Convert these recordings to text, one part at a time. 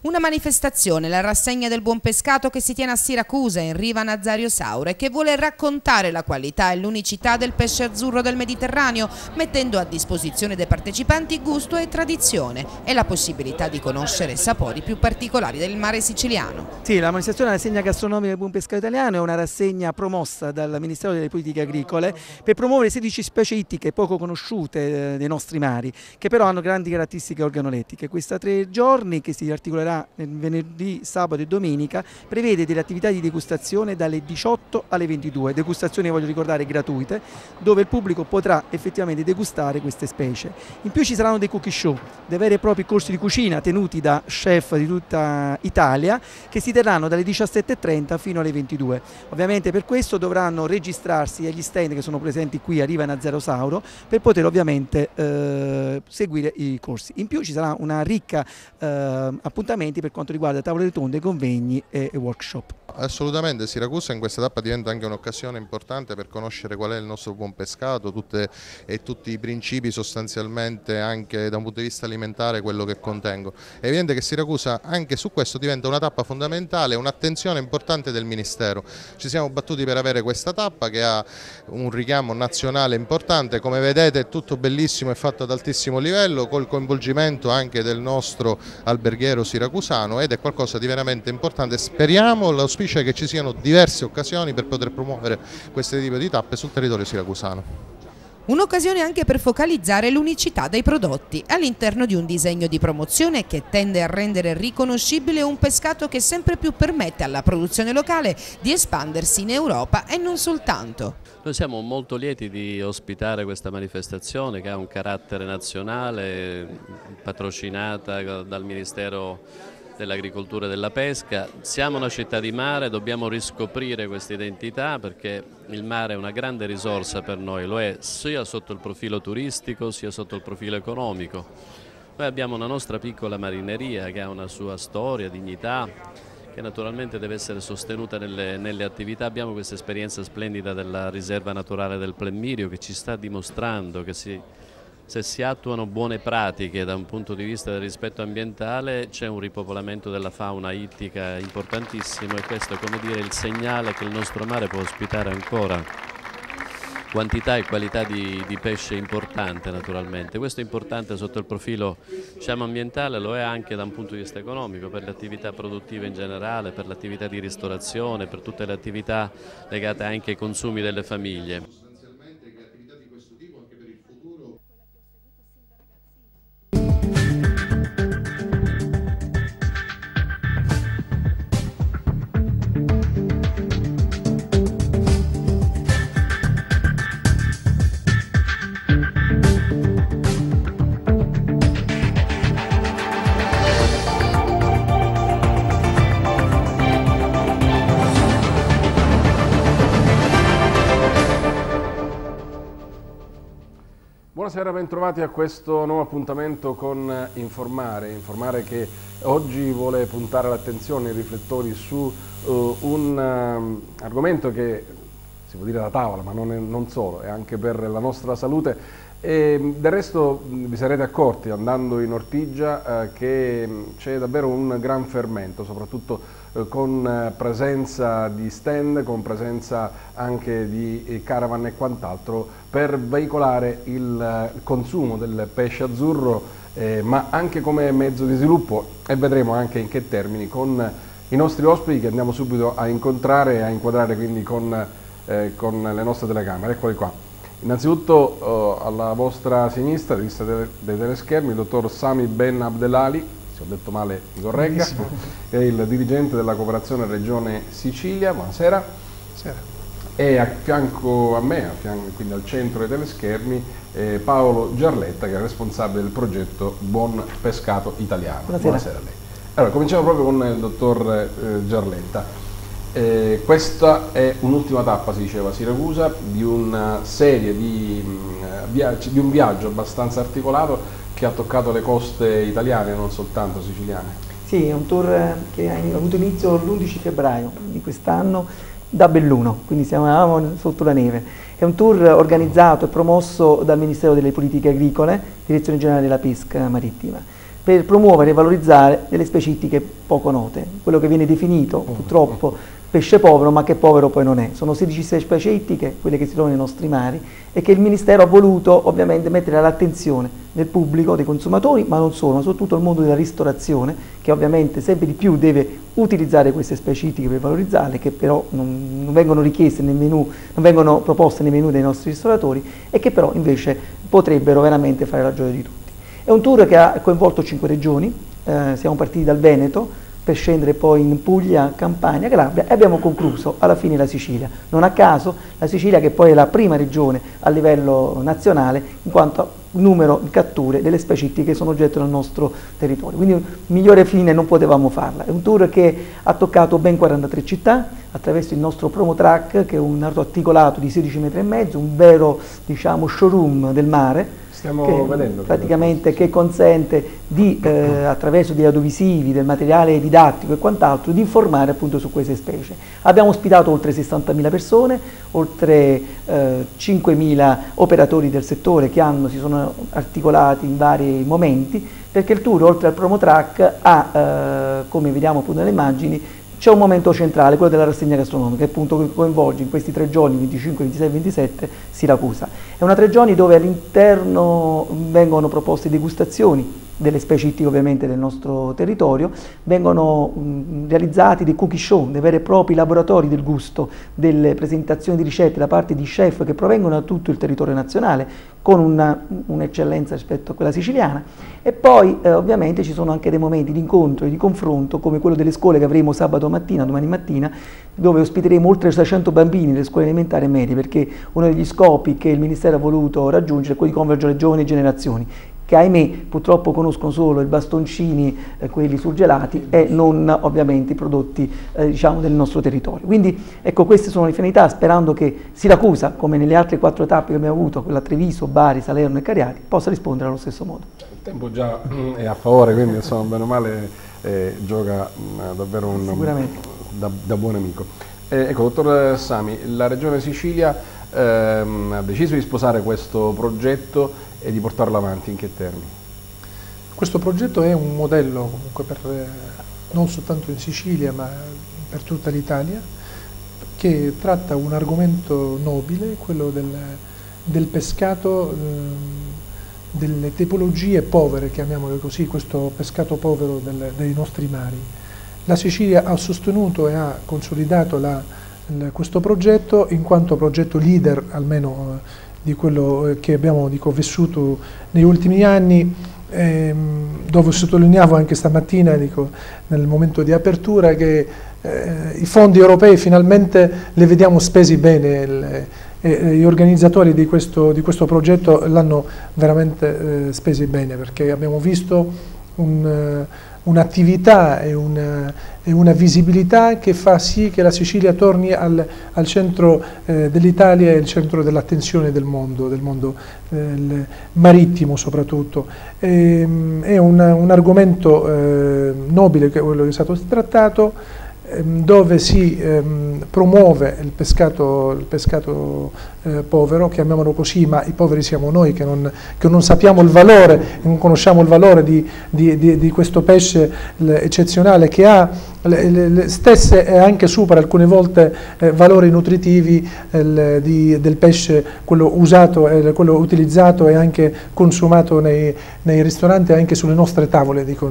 Una manifestazione, la rassegna del buon pescato che si tiene a Siracusa in riva Nazario Saure che vuole raccontare la qualità e l'unicità del pesce azzurro del Mediterraneo mettendo a disposizione dei partecipanti gusto e tradizione e la possibilità di conoscere sapori più particolari del mare siciliano. Sì, la manifestazione rassegna gastronomica del buon pescato italiano è una rassegna promossa dal Ministero delle Politiche Agricole per promuovere 16 specie ittiche poco conosciute eh, dei nostri mari che però hanno grandi caratteristiche organolettiche. Questa tre giorni che si articolerà venerdì, sabato e domenica prevede delle attività di degustazione dalle 18 alle 22, degustazioni voglio ricordare gratuite, dove il pubblico potrà effettivamente degustare queste specie. In più ci saranno dei cookie show, dei veri e propri corsi di cucina tenuti da chef di tutta Italia che si terranno dalle 17.30 fino alle 22. Ovviamente per questo dovranno registrarsi agli stand che sono presenti qui a Riva Nazero Sauro per poter ovviamente eh, seguire i corsi. In più ci sarà una ricca eh, appuntamenti per quanto riguarda tavole tonde, convegni e workshop. Assolutamente, Siracusa in questa tappa diventa anche un'occasione importante per conoscere qual è il nostro buon pescato tutte, e tutti i principi sostanzialmente anche da un punto di vista alimentare quello che contengo. È evidente che Siracusa anche su questo diventa una tappa fondamentale, un'attenzione importante del Ministero. Ci siamo battuti per avere questa tappa che ha un richiamo nazionale importante, come vedete è tutto bellissimo e fatto ad altissimo livello col coinvolgimento anche del nostro alberghiero siracusano ed è qualcosa di veramente importante. Speriamo l'auspicio dice che ci siano diverse occasioni per poter promuovere questo tipo di tappe sul territorio siracusano. Un'occasione anche per focalizzare l'unicità dei prodotti all'interno di un disegno di promozione che tende a rendere riconoscibile un pescato che sempre più permette alla produzione locale di espandersi in Europa e non soltanto. Noi siamo molto lieti di ospitare questa manifestazione che ha un carattere nazionale, patrocinata dal Ministero dell'agricoltura e della pesca. Siamo una città di mare, dobbiamo riscoprire questa identità perché il mare è una grande risorsa per noi, lo è sia sotto il profilo turistico sia sotto il profilo economico. Noi abbiamo una nostra piccola marineria che ha una sua storia, dignità, che naturalmente deve essere sostenuta nelle, nelle attività. Abbiamo questa esperienza splendida della riserva naturale del Plemmirio che ci sta dimostrando che si se si attuano buone pratiche da un punto di vista del rispetto ambientale c'è un ripopolamento della fauna ittica importantissimo e questo è come dire il segnale che il nostro mare può ospitare ancora quantità e qualità di, di, pesce importante naturalmente. Questo è importante sotto il profilo diciamo, ambientale, lo è anche da un punto di vista economico, per le attività produttive in generale, per l'attività di ristorazione, per tutte le attività legate anche ai consumi delle famiglie. Buonasera, bentrovati a questo nuovo appuntamento con Informare. Informare che oggi vuole puntare l'attenzione, i riflettori su uh, un uh, argomento che si può dire da tavola, ma non, è, non solo, è anche per la nostra salute. E del resto vi sarete accorti andando in Ortigia eh, che c'è davvero un gran fermento, soprattutto con eh, presenza di stand, con presenza anche di eh, caravan e quant'altro per veicolare il consumo del pesce azzurro eh, ma anche come mezzo di sviluppo e vedremo anche in che termini con i nostri ospiti che andiamo subito a incontrare e a inquadrare quindi con, eh, con le nostre telecamere. Eccoli qua. Innanzitutto eh, alla vostra sinistra, in vista dei teleschermi, il dottor Sami Ben Abdelali, se ho detto male mi corregga, è il dirigente della cooperazione Regione Sicilia, buonasera. Buonasera. E a fianco a me, a fianco, quindi al centro dei teleschermi, eh, Paolo Giarletta che è responsabile del progetto Buon Pescato Italiano. Buonasera, buonasera a lei. Allora, cominciamo proprio con il dottor eh, Giarletta. Eh, questa è un'ultima tappa, si diceva a Siracusa, di una serie di, mh, mm, viaggi, di un viaggio abbastanza articolato che ha toccato le coste italiane, non soltanto siciliane. Sì, è un tour eh, che ha avuto inizio l'11 febbraio di quest'anno da Belluno, quindi siamo sotto la neve. È un tour organizzato e promosso dal Ministero delle Politiche Agricole, Direzione Generale della Pesca Marittima. per promuovere e valorizzare delle specie ittiche poco note, quello che viene definito Mm. purtroppo pesce povero ma che povero poi non è. Sono 16 specie ittiche, quelle che si trovano nei nostri mari e che il Ministero ha voluto ovviamente mettere all'attenzione del pubblico, dei consumatori, ma non solo, ma soprattutto il mondo della ristorazione che ovviamente sempre di più deve utilizzare queste specie ittiche per valorizzarle, che però non, non vengono richieste nel menù, non vengono proposte nei menù dei nostri ristoratori e che però invece potrebbero veramente fare la gioia di tutti. È un tour che ha coinvolto cinque regioni, eh, siamo partiti dal Veneto per scendere poi in Puglia, Campania, Calabria e abbiamo concluso alla fine la Sicilia. Non a caso la Sicilia che poi è la prima regione a livello nazionale in quanto a numero di catture delle specie ittiche che sono oggetto del nostro territorio. Quindi migliore fine non potevamo farla. È un tour che ha toccato ben 43 città attraverso il nostro promo track che è un articolato di 16 metri e mezzo, un vero diciamo, showroom del mare Stiamo che vedendo. praticamente che consente di, eh, attraverso degli audiovisivi, del materiale didattico e quant'altro, di informare appunto su queste specie. Abbiamo ospitato oltre 60.000 persone, oltre eh, 5.000 operatori del settore che hanno, si sono articolati in vari momenti, perché il tour, oltre al promo track, ha, eh, come vediamo appunto nelle immagini, c'è un momento centrale, quello della rassegna gastronomica, che appunto coinvolge in questi tre giorni, 25, 26 e 27, Siracusa. È una tre giorni dove all'interno vengono proposte degustazioni delle specie ittiche ovviamente del nostro territorio, vengono mh, realizzati dei cookie show, dei veri e propri laboratori del gusto, delle presentazioni di ricette da parte di chef che provengono da tutto il territorio nazionale, con un'eccellenza rispetto a quella siciliana. E poi eh, ovviamente ci sono anche dei momenti di incontro e di confronto, come quello delle scuole che avremo sabato mattina, domani mattina, dove ospiteremo oltre 600 bambini delle scuole elementari e medie, perché uno degli scopi che il Ministero ha voluto raggiungere è quello di convergere le giovani generazioni che ahimè purtroppo conoscono solo i bastoncini, eh, quelli surgelati e non ovviamente i prodotti eh, diciamo, del nostro territorio. Quindi ecco queste sono le finalità sperando che Siracusa, come nelle altre quattro tappe che abbiamo avuto, quella Treviso, Bari, Salerno e Cariati, possa rispondere allo stesso modo. Il tempo già mm, è a favore, quindi insomma bene o male eh, gioca mh, davvero un, da, da, buon amico. Eh, ecco, dottor Sami, la Regione Sicilia ehm, ha deciso di sposare questo progetto e di portarlo avanti in che termini? Questo progetto è un modello comunque per, non soltanto in Sicilia ma per tutta l'Italia che tratta un argomento nobile, quello del, del pescato, eh, delle tipologie povere, chiamiamole così, questo pescato povero del, dei nostri mari. La Sicilia ha sostenuto e ha consolidato la, questo progetto in quanto progetto leader, almeno eh, di quello che abbiamo dico, vissuto negli ultimi anni, ehm, dove sottolineavo anche stamattina dico, nel momento di apertura che eh, i fondi europei finalmente li vediamo spesi bene, il, eh, gli organizzatori di questo, di questo progetto l'hanno veramente eh, spesi bene perché abbiamo visto un un'attività e una, e una, visibilità che fa sì che la Sicilia torni al, al centro eh, dell'Italia e al centro dell'attenzione del mondo, del mondo eh, marittimo soprattutto. E, ehm, è un, un argomento eh, nobile quello che è stato trattato dove si ehm, promuove il pescato, il pescato eh, povero, chiamiamolo così, ma i poveri siamo noi che non, che non sappiamo il valore, non conosciamo il valore di, di, di, di questo pesce eccezionale che ha le, le, stesse e anche supera alcune volte eh, valori nutritivi eh, di, del pesce, quello usato, eh, quello utilizzato e anche consumato nei, nei ristoranti e anche sulle nostre tavole, dico,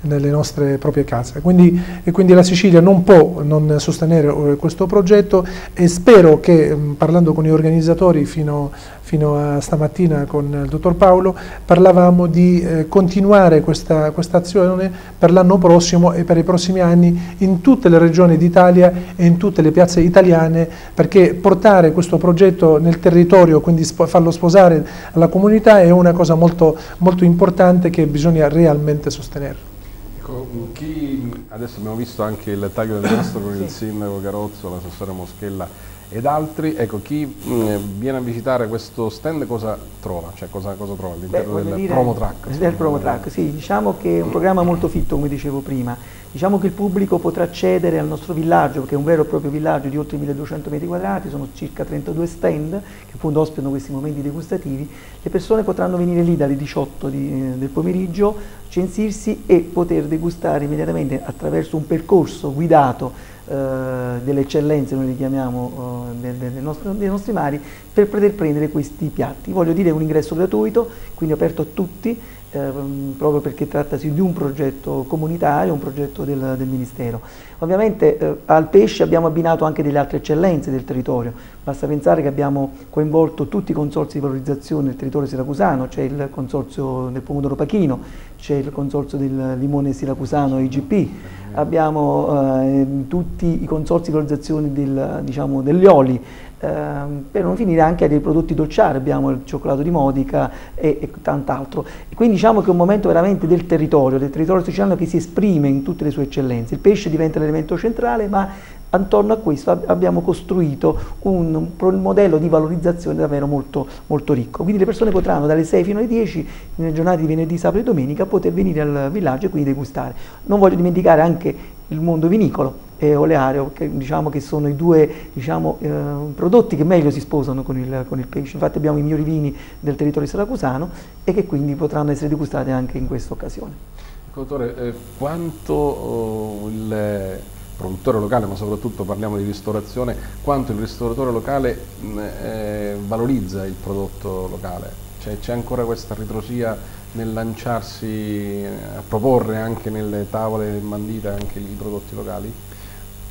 nelle nostre proprie case. Quindi, quindi, la Sicilia non può non sostenere eh, questo progetto e spero che parlando con i organizzatori fino, fino a stamattina con il dottor Paolo parlavamo di eh, continuare questa, questa azione per l'anno prossimo e per i prossimi anni in tutte le regioni d'Italia e in tutte le piazze italiane perché portare questo progetto nel territorio, quindi farlo sposare alla comunità è una cosa molto, molto importante che bisogna realmente sostenere. Ecco, chi, adesso abbiamo visto anche il taglio del nastro con il sindaco Carozzo, l'assessore Moschella ed altri. Ecco, chi mh, mm, viene a visitare questo stand cosa trova? Cioè cosa, cosa trova all'interno del dire, promo track? Del promo track, sì, diciamo che è un programma molto fitto, come dicevo prima. Diciamo che il pubblico potrà accedere al nostro villaggio, che è un vero e proprio villaggio di oltre 1200 metri quadrati, sono circa 32 stand che appunto ospitano questi momenti degustativi. Le persone potranno venire lì dalle 18 di, eh, del pomeriggio, censirsi e poter degustare immediatamente attraverso un percorso guidato delle eccellenze, noi le chiamiamo, eh, dei, nostri, dei, nostri, mari, per poter prendere questi piatti. Voglio dire un ingresso gratuito, quindi aperto a tutti, eh, proprio perché trattasi di un progetto comunitario, un progetto del, del Ministero. Ovviamente eh, al pesce abbiamo abbinato anche delle altre eccellenze del territorio, basta pensare che abbiamo coinvolto tutti i consorzi di valorizzazione del territorio siracusano, c'è il consorzio del pomodoro pachino, c'è il consorzio del limone siracusano IGP, abbiamo eh, tutti i consorzi di valorizzazione del, diciamo, degli oli, Ehm, per non finire anche dei prodotti dolciari, abbiamo il cioccolato di Modica e, e tant'altro. Quindi diciamo che è un momento veramente del territorio, del territorio siciliano che si esprime in tutte le sue eccellenze. Il pesce diventa l'elemento centrale, ma attorno a questo abbiamo costruito un, un modello di valorizzazione davvero molto, molto, ricco. Quindi le persone potranno dalle 6 fino alle 10, nelle giornate di venerdì, sabato e domenica, poter venire al villaggio e quindi degustare. Non voglio dimenticare anche il mondo vinicolo e oleario, che diciamo che sono i due diciamo, eh, prodotti che meglio si sposano con il, con il, pesce. Infatti abbiamo i migliori vini del territorio siracusano e che quindi potranno essere degustati anche in questa occasione. Dottore, eh, quanto oh, il produttore locale, ma soprattutto parliamo di ristorazione, quanto il ristoratore locale mh, eh, valorizza il prodotto locale? Cioè, c'è ancora questa ritrosia nel lanciarsi a proporre anche nelle tavole mandite anche i prodotti locali?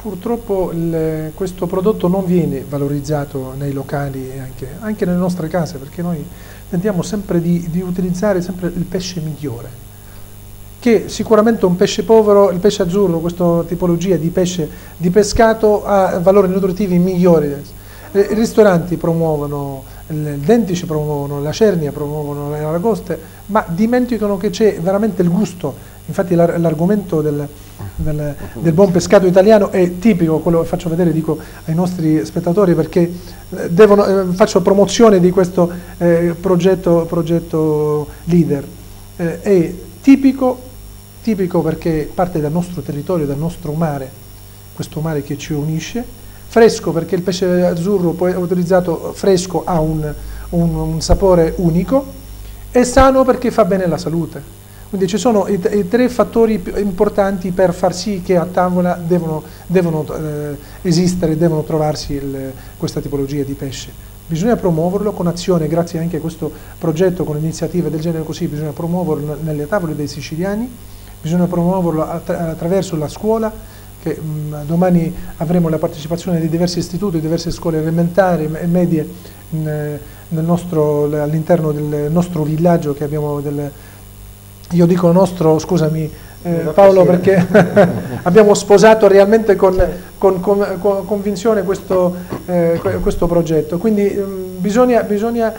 Purtroppo il, questo prodotto non viene valorizzato nei locali e anche, anche, nelle nostre case perché noi tendiamo sempre di, di utilizzare sempre il pesce migliore che sicuramente un pesce povero, il pesce azzurro, questa tipologia di pesce di pescato ha valori nutritivi migliori. I ristoranti promuovono il dentice, promuovono la cernia, promuovono le aragoste, ma dimenticano che c'è veramente il gusto. Infatti l'argomento del, del, del, buon pescato italiano è tipico, quello che faccio vedere dico ai nostri spettatori perché eh, devono, eh, faccio promozione di questo eh, progetto, progetto, leader. Eh, è tipico tipico perché parte dal nostro territorio, dal nostro mare, questo mare che ci unisce, fresco perché il pesce azzurro poi utilizzato fresco ha un, un, un sapore unico e sano perché fa bene alla salute. Quindi ci sono i, i tre fattori importanti per far sì che a tavola devono, devono eh, esistere, devono trovarsi il, questa tipologia di pesce. Bisogna promuoverlo con azione, grazie anche a questo progetto, con iniziative del genere così, bisogna promuoverlo nelle tavole dei siciliani, bisogna promuoverlo attraverso la scuola, che mh, mm, domani avremo la partecipazione di diversi istituti, diverse scuole elementari e medie all'interno del nostro villaggio che abbiamo del, io dico nostro, scusami, eh, Paolo perché abbiamo sposato realmente con, con, con, con convinzione questo, eh, questo, progetto, quindi mh, mm, bisogna, bisogna,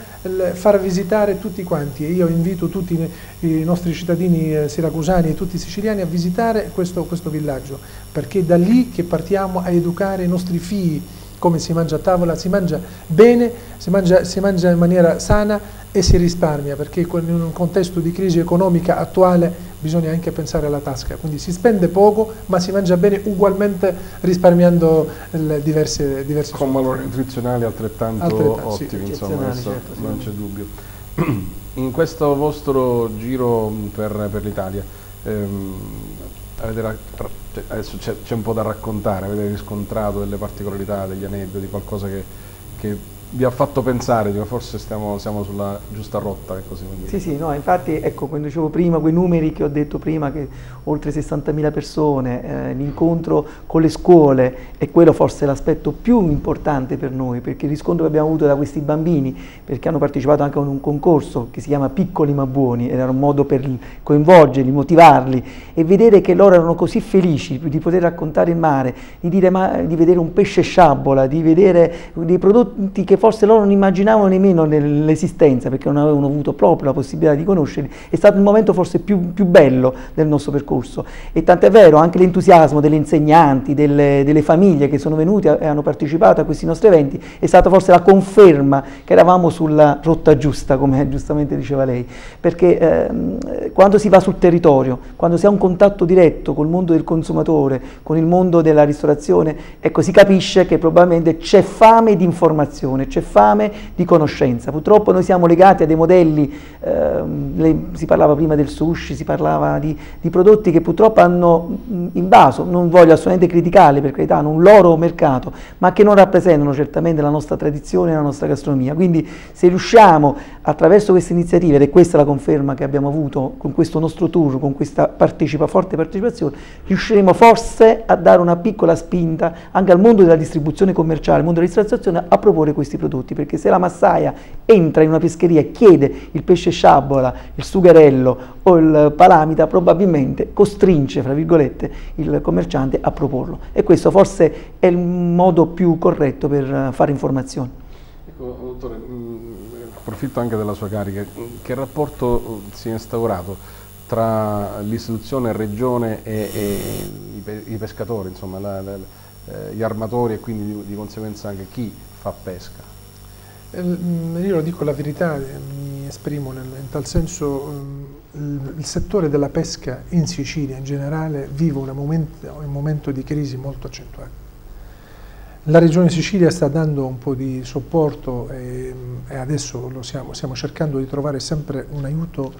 far visitare tutti quanti. E io invito tutti i, i nostri cittadini eh, siracusani e tutti i siciliani a visitare questo, questo villaggio, perché è da lì che partiamo a educare i nostri figli. Come si mangia a tavola, si mangia bene, si mangia, si mangia in maniera sana e si risparmia, perché in un contesto di crisi economica attuale bisogna anche pensare alla tasca, quindi si spende poco ma si mangia bene ugualmente risparmiando diverse, diverse Con valori nutrizionali altrettanto, altrettanto ottimi, sì, insomma, certo, non c'è dubbio. In questo vostro giro per, per l'Italia, ehm, adesso c'è un po' da raccontare, avete riscontrato delle particolarità, degli aneddoti, qualcosa che, che vi ha fatto pensare, dico, forse stiamo, siamo sulla giusta rotta. Ecco, sì, sì, no, infatti, ecco, come dicevo prima, quei numeri che ho detto prima, che oltre 60.000 persone, eh, l'incontro con le scuole è quello forse l'aspetto più importante per noi, perché il riscontro che abbiamo avuto da questi bambini, perché hanno partecipato anche a un concorso che si chiama Piccoli ma Buoni, era un modo per coinvolgerli, motivarli e vedere che loro erano così felici di poter raccontare il mare, di, dire, ma, di vedere un pesce sciabola, di vedere dei prodotti che forse forse loro non immaginavano nemmeno l'esistenza perché non avevano avuto proprio la possibilità di conoscerli, è stato il momento forse più, più bello del nostro percorso. E tant'è vero anche l'entusiasmo delle insegnanti, delle, delle famiglie che sono venuti e hanno partecipato a questi nostri eventi è stata forse la conferma che eravamo sulla rotta giusta come giustamente diceva lei, perché eh, quando si va sul territorio, quando si ha un contatto diretto col mondo del consumatore, con il mondo della ristorazione, ecco si capisce che probabilmente c'è fame di informazione, c'è fame di conoscenza. Purtroppo noi siamo legati a dei modelli, eh, lei, si parlava prima del sushi, si parlava di, di prodotti che purtroppo hanno invaso, non voglio assolutamente criticarli per carità, hanno un loro mercato, ma che non rappresentano certamente la nostra tradizione e la nostra gastronomia. Quindi se riusciamo attraverso queste iniziative, ed è questa la conferma che abbiamo avuto con questo nostro tour, con questa partecipa, forte partecipazione, riusciremo forse a dare una piccola spinta anche al mondo della distribuzione commerciale, al mondo della ristorazione, a proporre questi prodotti, perché se la massaia entra in una pescheria e chiede il pesce sciabola, il sugarello o il palamita, probabilmente costringe, fra virgolette, il commerciante a proporlo. E questo forse è il modo più corretto per fare informazione. Ecco, dottore, approfitto anche della sua carica, che rapporto si è instaurato tra l'istituzione regione e, e i, pescatori, insomma, la, la, eh, gli armatori e quindi di, di, conseguenza anche chi fa pesca? Eh, io lo dico la verità, mi esprimo nel, in tal senso, il, il, settore della pesca in Sicilia in generale vive un momento, un momento di crisi molto accentuato. La Regione Sicilia sta dando un po' di supporto e, e adesso stiamo, stiamo, cercando di trovare sempre un aiuto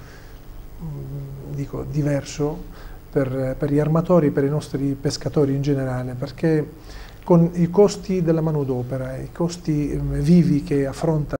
dico, diverso per, per gli armatori per i nostri pescatori in generale, perché con i costi della manodopera, i costi vivi che affronta